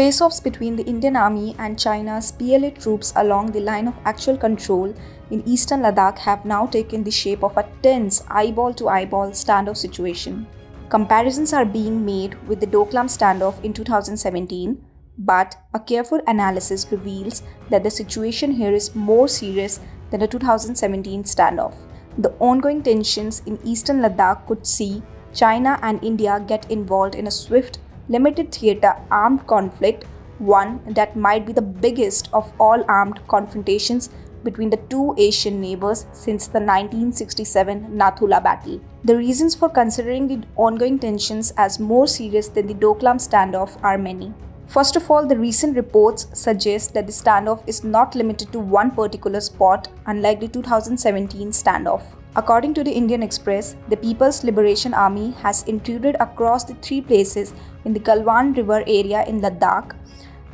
face offs between the Indian Army and China's PLA troops along the line of actual control in eastern Ladakh have now taken the shape of a tense eyeball to eyeball standoff situation. Comparisons are being made with the Doklam standoff in 2017, but a careful analysis reveals that the situation here is more serious than the 2017 standoff. The ongoing tensions in eastern Ladakh could see China and India get involved in a swift, limited theater armed conflict, one that might be the biggest of all armed confrontations between the two Asian neighbors since the 1967 Nathula battle. The reasons for considering the ongoing tensions as more serious than the Doklam standoff are many. First of all, the recent reports suggest that the standoff is not limited to one particular spot, unlike the 2017 standoff. According to the Indian Express, the People's Liberation Army has intruded across the three places in the Galwan River area in Ladakh.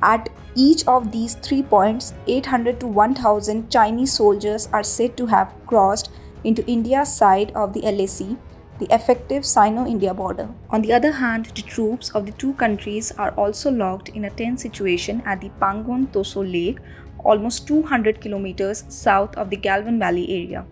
At each of these three points, 800 to 1000 Chinese soldiers are said to have crossed into India's side of the LAC the effective Sino India border. On the other hand, the troops of the two countries are also locked in a tense situation at the Pangong Tso Lake, almost 200 kilometers south of the Galwan Valley area.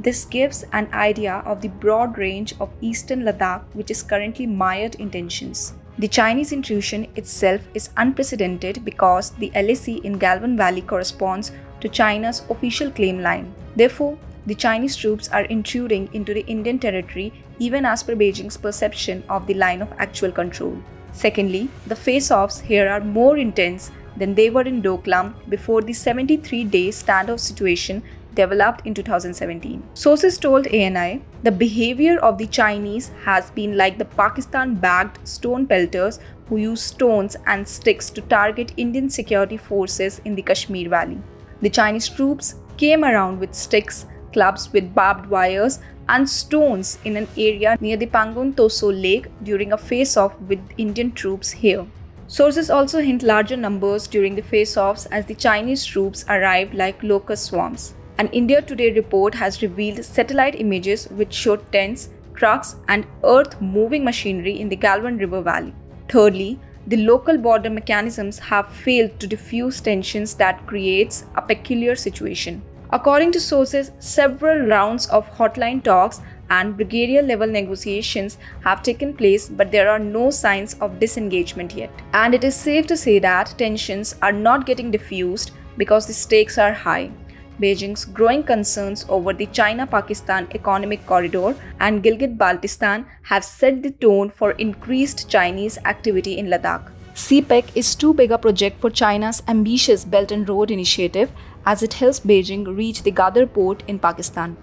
This gives an idea of the broad range of eastern Ladakh, which is currently mired in tensions. The Chinese intrusion itself is unprecedented because the LAC in Galwan Valley corresponds to China's official claim line. Therefore, the Chinese troops are intruding into the Indian territory even as per Beijing's perception of the line of actual control. Secondly, the face offs here are more intense than they were in Doklam before the 73 day standoff situation developed in 2017. Sources told ANI the behavior of the Chinese has been like the Pakistan backed stone pelters who use stones and sticks to target Indian security forces in the Kashmir Valley. The Chinese troops came around with sticks clubs with barbed wires and stones in an area near the Pangong Tso Lake during a face off with Indian troops here. Sources also hint larger numbers during the face offs as the Chinese troops arrived like locust swarms. An India Today report has revealed satellite images which showed tents, trucks, and earth moving machinery in the Galwan River Valley. Thirdly, the local border mechanisms have failed to diffuse tensions that creates a peculiar situation. According to sources, several rounds of hotline talks and brigadier level negotiations have taken place, but there are no signs of disengagement yet. And it is safe to say that tensions are not getting diffused because the stakes are high. Beijing's growing concerns over the China Pakistan economic corridor and Gilgit Baltistan have set the tone for increased Chinese activity in Ladakh. CPEC is too big a project for China's ambitious Belt and Road Initiative as it helps Beijing reach the Gwadar port in Pakistan.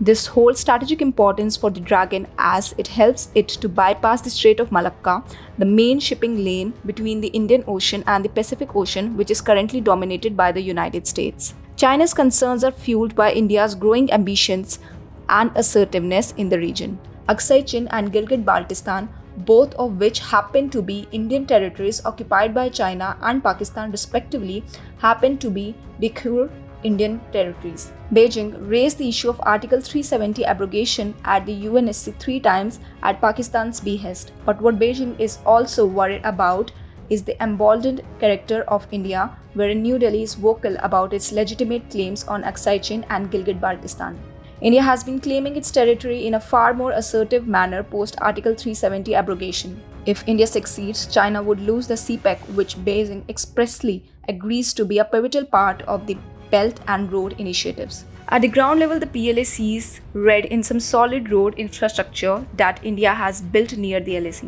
This holds strategic importance for the Dragon as it helps it to bypass the Strait of Malacca, the main shipping lane between the Indian Ocean and the Pacific Ocean, which is currently dominated by the United States. China's concerns are fueled by India's growing ambitions and assertiveness in the region. Aksai Chin and Gilgit Baltistan both of which happen to be Indian territories occupied by China and Pakistan respectively, happen to be de jure Indian territories. Beijing raised the issue of Article 370 abrogation at the UNSC three times at Pakistan's behest. But what Beijing is also worried about is the emboldened character of India, wherein New Delhi is vocal about its legitimate claims on Aksai Chin and Gilgit Baltistan. India has been claiming its territory in a far more assertive manner post Article 370 abrogation. If India succeeds, China would lose the CPEC, which Beijing expressly agrees to be a pivotal part of the Belt and Road initiatives. At the ground level, the PLA sees red in some solid road infrastructure that India has built near the LAC.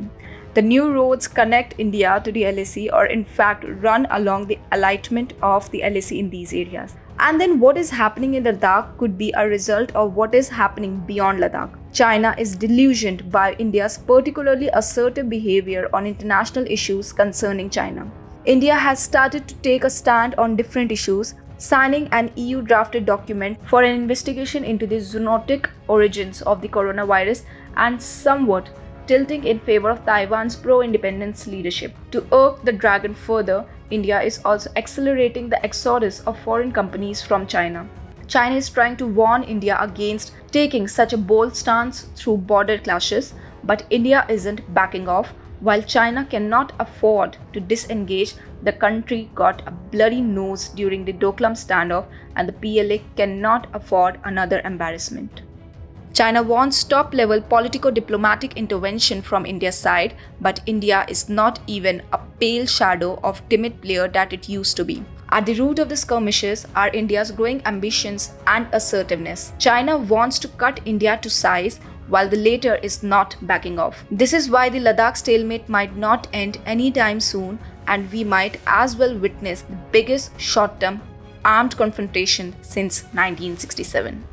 The new roads connect India to the LAC or, in fact, run along the alignment of the LAC in these areas. And then what is happening in Ladakh could be a result of what is happening beyond Ladakh. China is delusioned by India's particularly assertive behavior on international issues concerning China. India has started to take a stand on different issues, signing an EU drafted document for an investigation into the zoonotic origins of the coronavirus and somewhat tilting in favor of Taiwan's pro independence leadership. To irk the dragon further, India is also accelerating the exodus of foreign companies from China. China is trying to warn India against taking such a bold stance through border clashes, but India isn't backing off. While China cannot afford to disengage, the country got a bloody nose during the Doklam standoff, and the PLA cannot afford another embarrassment. China wants top level politico diplomatic intervention from India's side, but India is not even a pale shadow of timid player that it used to be. At the root of the skirmishes are India's growing ambitions and assertiveness. China wants to cut India to size while the latter is not backing off. This is why the Ladakh stalemate might not end anytime soon and we might as well witness the biggest short term armed confrontation since 1967.